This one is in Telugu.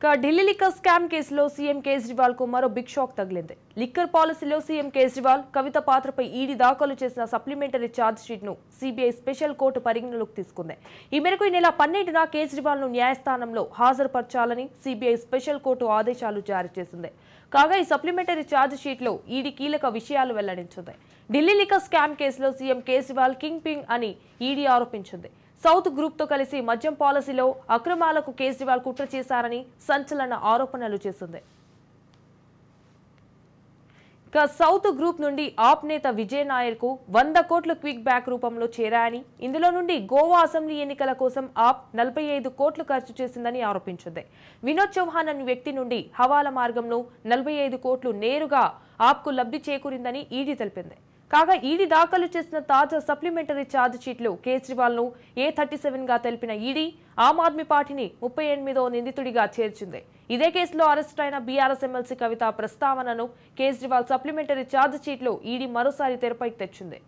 ఇక ఢిల్లీ లిక్కర్ స్కామ్ కేసులో సీఎం కేజ్రీవాల్కు మరో బిగ్ షాక్ తగిలింది. లిక్కర్ పాలసీలో సీఎం కేజ్రీవాల్ కవిత పాత్రపై ఈడీ దాఖలు చేసిన సప్లిమెంటరీ ఛార్జ్ షీట్ను సిబిఐ స్పెషల్ కోర్టు పరిగణలోకి తీసుకుంది. ఈ మేరకు ఈ నెల పన్నెండున కేజ్రీవాల్ను న్యాయస్థానంలో హాజరుపరచాలని సిబిఐ స్పెషల్ కోర్టు ఆదేశాలు జారీ చేసింది. కాగా ఈ సప్లిమెంటరీ ఛార్జ్ షీట్లో ఈడీ కీలక విషయాలు వెల్లడించింది. ఢిల్లీ లిక్కర్ స్కామ్ కేసులో సీఎం కేజ్రీవాల్ కింగ్ పింగ్ అని ఈడీ ఆరోపించింది. సౌత్ గ్రూప్తో కలిసి మద్యం పాలసీలో అక్రమాలకు కేజ్రీవాల్ కుట్ర చేశారని సంచలన ఆరోపణలు చేసింది. ఇక సౌత్ గ్రూప్ నుండి ఆప్ నేత విజయ్ నాయర్కు వంద కోట్ల క్విక్ బ్యాక్ రూపంలో చేరాయని ఇందులో నుండి గోవా అసెంబ్లీ ఎన్నికల కోసం ఆప్ నలభై ఐదు కోట్లు ఖర్చు చేసిందని ఆరోపించింది. వినోద్ చౌహాన్ అనే వ్యక్తి నుండి హవాలా మార్గంలో నలభై ఐదు కోట్లు నేరుగా ఆప్కు లబ్ధి చేకూరిందని ఈడీ తెలిపింది. కాగా ఈడీ దాఖలు చేసిన తాజా సప్లిమెంటరీ ఛార్జ్ షీట్లో కేజ్రీవాల్ను ఏ థర్టీ సెవెన్గా తెలిపిన ఈడీ ఆమ్ ఆద్మీ పార్టీని ముప్పై ఎనిమిదో నిందితుడిగా చేర్చింది. ఇదే కేసులో అరెస్ట్ అయిన బీఆర్ఎస్ ఎమ్మెల్సీ కవిత ప్రస్తావనను కేజ్రీవాల్ సప్లిమెంటరీ ఛార్జ్ షీట్లో ఈడీ మరోసారి తెరపైకి తెచ్చింది.